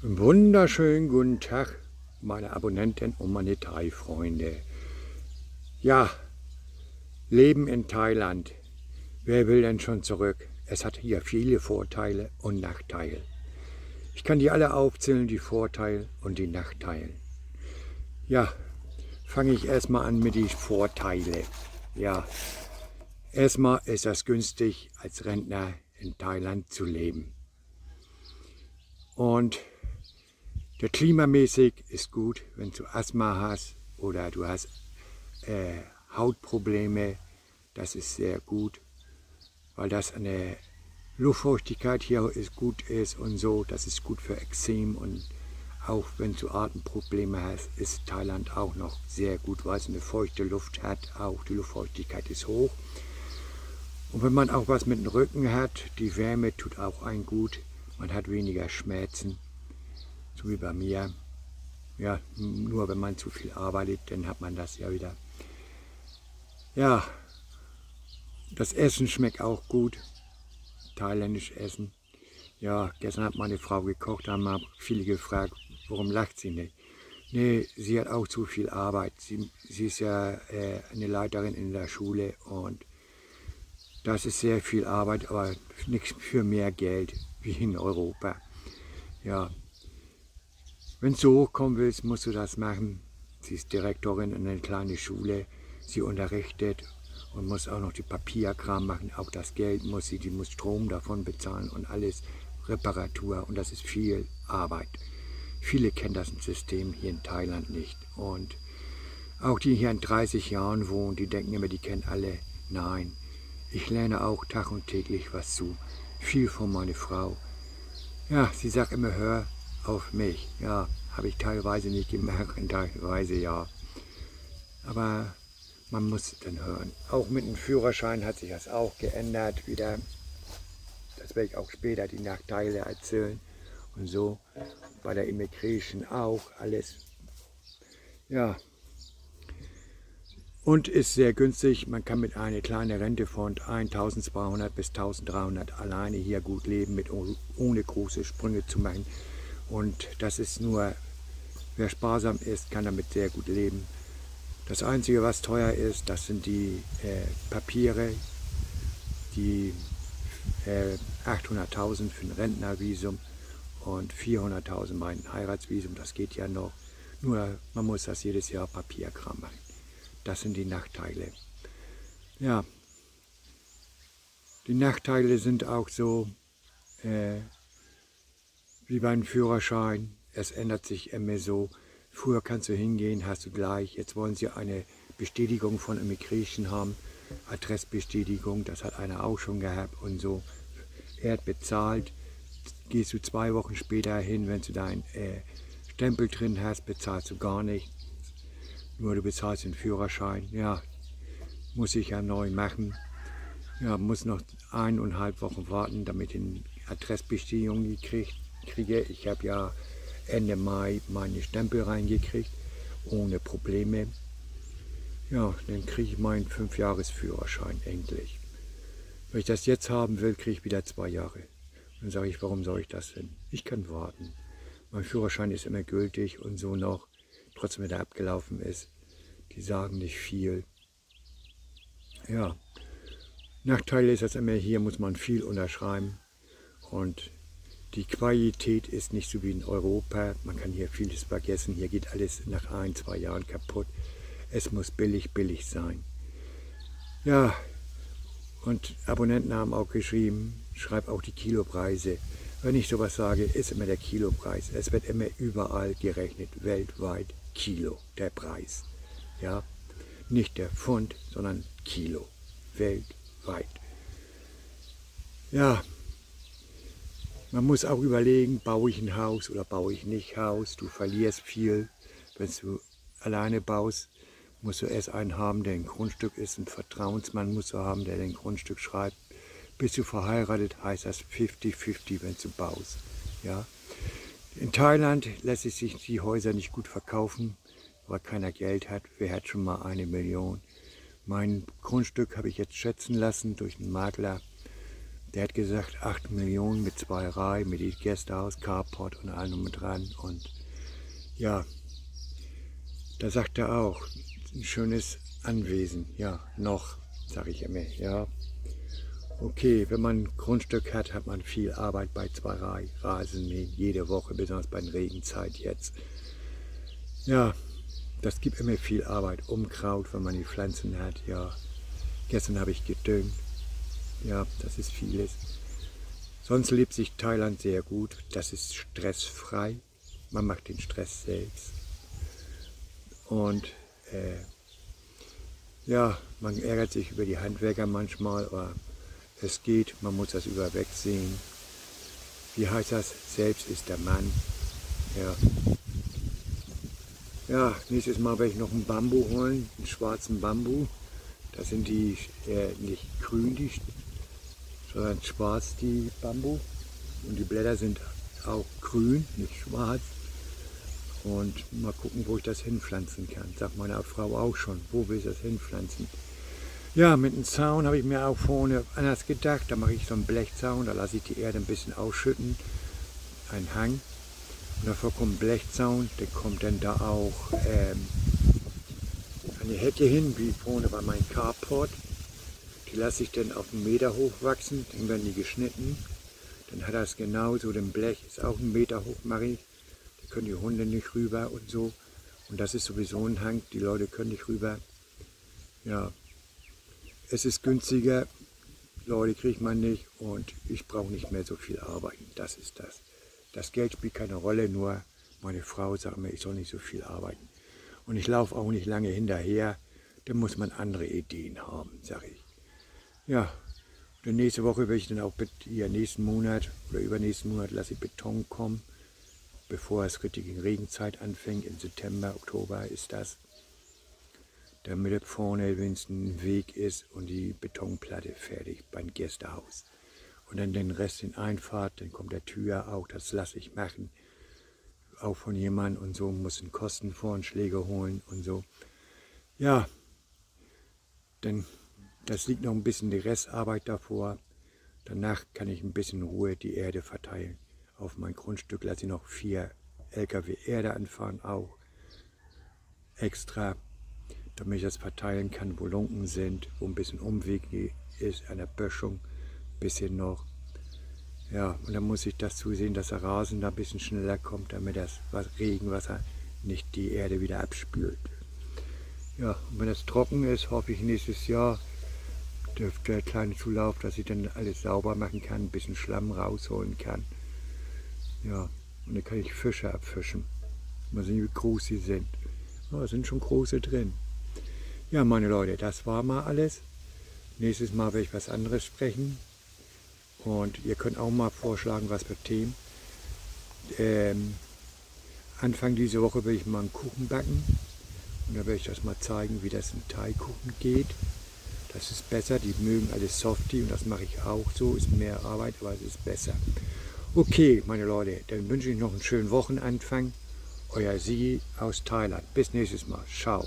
Wunderschönen guten Tag, meine Abonnenten und meine Thai-Freunde. Ja, Leben in Thailand. Wer will denn schon zurück? Es hat hier viele Vorteile und Nachteile. Ich kann die alle aufzählen, die Vorteile und die Nachteile. Ja, fange ich erstmal an mit den Vorteile. Ja, erstmal ist es günstig, als Rentner in Thailand zu leben. Und der klimamäßig ist gut, wenn du Asthma hast oder du hast äh, Hautprobleme. Das ist sehr gut, weil das eine Luftfeuchtigkeit hier ist, gut ist und so. Das ist gut für Ekzem und auch wenn du Atemprobleme hast, ist Thailand auch noch sehr gut, weil es eine feuchte Luft hat. Auch die Luftfeuchtigkeit ist hoch. Und wenn man auch was mit dem Rücken hat, die Wärme tut auch einen gut. Man hat weniger Schmerzen so wie bei mir. Ja, nur wenn man zu viel arbeitet, dann hat man das ja wieder. Ja, das Essen schmeckt auch gut, thailändisch Essen. Ja, gestern hat meine Frau gekocht, haben viele gefragt, warum lacht sie nicht? Nee, sie hat auch zu viel Arbeit. Sie, sie ist ja äh, eine Leiterin in der Schule und das ist sehr viel Arbeit, aber nichts für mehr Geld wie in Europa. Ja, wenn du hochkommen willst, musst du das machen. Sie ist Direktorin in einer kleinen Schule. Sie unterrichtet und muss auch noch die Papierkram machen. Auch das Geld muss sie, die muss Strom davon bezahlen und alles Reparatur. Und das ist viel Arbeit. Viele kennen das System hier in Thailand nicht. Und auch die hier in 30 Jahren wohnen, die denken immer, die kennen alle. Nein, ich lerne auch Tag und täglich was zu. Viel von meiner Frau. Ja, sie sagt immer, hör auf mich. Ja, habe ich teilweise nicht gemerkt, teilweise ja. Aber man muss dann hören. Auch mit dem Führerschein hat sich das auch geändert wieder. Das werde ich auch später die Nachteile erzählen und so. Bei der Immigration auch alles. Ja. Und ist sehr günstig. Man kann mit einer kleinen Rente von 1200 bis 1300 alleine hier gut leben, mit ohne große Sprünge zu machen. Und das ist nur, wer sparsam ist, kann damit sehr gut leben. Das Einzige, was teuer ist, das sind die äh, Papiere, die äh, 800.000 für ein Rentnervisum und 400.000 mein Heiratsvisum, das geht ja noch. Nur man muss das jedes Jahr Papierkram machen. Das sind die Nachteile. Ja, die Nachteile sind auch so, äh, wie beim Führerschein. Es ändert sich immer so. Früher kannst du hingehen, hast du gleich. Jetzt wollen sie eine Bestätigung von Immigration haben. Adressbestätigung, das hat einer auch schon gehabt und so. Er hat bezahlt. Gehst du zwei Wochen später hin, wenn du deinen äh, Stempel drin hast, bezahlst du gar nicht. Nur du bezahlst den Führerschein. Ja, muss ich ja neu machen. Ja, muss noch eineinhalb Wochen warten, damit ich eine Adressbestätigung gekriegt kriege. Ich habe ja Ende Mai meine Stempel reingekriegt, ohne Probleme. Ja, dann kriege ich meinen 5-Jahres-Führerschein endlich. Wenn ich das jetzt haben will, kriege ich wieder zwei Jahre. Dann sage ich, warum soll ich das denn? Ich kann warten. Mein Führerschein ist immer gültig und so noch, trotzdem wenn er abgelaufen ist. Die sagen nicht viel. Ja, Nachteil ist dass immer, hier muss man viel unterschreiben und die Qualität ist nicht so wie in Europa. Man kann hier vieles vergessen. Hier geht alles nach ein, zwei Jahren kaputt. Es muss billig, billig sein. Ja, und Abonnenten haben auch geschrieben, schreib auch die Kilopreise. Wenn ich sowas sage, ist immer der Kilopreis. Es wird immer überall gerechnet, weltweit Kilo, der Preis. Ja, nicht der Pfund, sondern Kilo, weltweit. Ja, man muss auch überlegen, baue ich ein Haus oder baue ich nicht Haus. Du verlierst viel. Wenn du alleine baust, musst du erst einen haben, der ein Grundstück ist. Ein Vertrauensmann musst du haben, der ein Grundstück schreibt. Bist du verheiratet, heißt das 50-50, wenn du baust. Ja? In Thailand lässt sich die Häuser nicht gut verkaufen, weil keiner Geld hat. Wer hat schon mal eine Million? Mein Grundstück habe ich jetzt schätzen lassen durch einen Makler Der hat gesagt, 8 Millionen mit zwei Reihen, mit Gästehaus, Carport und allem mit dran. Und ja, da sagt er auch, ein schönes Anwesen. Ja, noch, sage ich immer. Ja, okay, wenn man ein Grundstück hat, hat man viel Arbeit bei zwei Reihen, Rasenmähen, jede Woche, besonders bei der Regenzeit jetzt. Ja, das gibt immer viel Arbeit. Umkraut, wenn man die Pflanzen hat. Ja, gestern habe ich gedüngt. Ja, das ist vieles. Sonst lebt sich Thailand sehr gut. Das ist stressfrei. Man macht den Stress selbst. Und äh, ja, man ärgert sich über die Handwerker manchmal, aber es geht, man muss das überwegsehen. Wie heißt das? Selbst ist der Mann. Ja. Ja, nächstes Mal werde ich noch einen Bambu holen, einen schwarzen Bambu. Das sind die äh, nicht grün, die sondern schwarz die Bambu. Und die Blätter sind auch grün, nicht schwarz. Und mal gucken, wo ich das hinpflanzen kann. Sagt meine Frau auch schon, wo will ich das hinpflanzen? Ja, mit dem Zaun habe ich mir auch vorne anders gedacht. Da mache ich so einen Blechzaun, da lasse ich die Erde ein bisschen ausschütten. Ein Hang. Und davor kommt ein Blechzaun, der kommt dann da auch ähm, eine Hecke hin, wie vorne bei meinem Carport. Die lasse ich dann auf einen Meter hoch wachsen, dann werden die geschnitten. Dann hat das genauso, den Blech ist auch einen Meter hoch, mache ich. Da können die Hunde nicht rüber und so. Und das ist sowieso ein Hang, die Leute können nicht rüber. Ja, es ist günstiger, Leute kriegt man nicht und ich brauche nicht mehr so viel arbeiten. Das ist das. Das Geld spielt keine Rolle, nur meine Frau sagt mir, ich soll nicht so viel arbeiten. Und ich laufe auch nicht lange hinterher, da muss man andere Ideen haben, sage ich. Ja, und nächste Woche werde ich dann auch hier nächsten Monat oder übernächsten Monat lasse ich Beton kommen, bevor es richtig in Regenzeit anfängt. Im September, Oktober ist das. Damit vorne wenigstens ein Weg ist und die Betonplatte fertig beim Gästehaus. Und dann den Rest in Einfahrt, dann kommt der Tür auch, das lasse ich machen. Auch von jemandem und so, muss einen Kostenvoranschläge holen und so. Ja, dann das liegt noch ein bisschen die Restarbeit davor. Danach kann ich ein bisschen Ruhe die Erde verteilen. Auf mein Grundstück lasse ich noch vier LKW Erde anfahren, auch extra, damit ich das verteilen kann, wo Lunken sind, wo ein bisschen Umweg ist, der Böschung, ein bisschen noch. Ja, und dann muss ich das zusehen, dass der Rasen da ein bisschen schneller kommt, damit das Regenwasser nicht die Erde wieder abspült. Ja, und wenn es trocken ist, hoffe ich nächstes Jahr, der, der kleine Zulauf, dass ich dann alles sauber machen kann, ein bisschen Schlamm rausholen kann. Ja, und dann kann ich Fische abfischen. Mal sehen, wie groß sie sind. Oh, sind schon große drin. Ja, meine Leute, das war mal alles. Nächstes Mal werde ich was anderes sprechen. Und ihr könnt auch mal vorschlagen, was für Themen. Ähm, Anfang dieser Woche will ich mal einen Kuchen backen. Und da werde ich das mal zeigen, wie das in Teigkuchen geht. Das ist besser, die mögen alles Softie und das mache ich auch so, ist mehr Arbeit, aber es ist besser. Okay, meine Leute, dann wünsche ich noch einen schönen Wochenanfang. Euer Sie aus Thailand. Bis nächstes Mal. Ciao.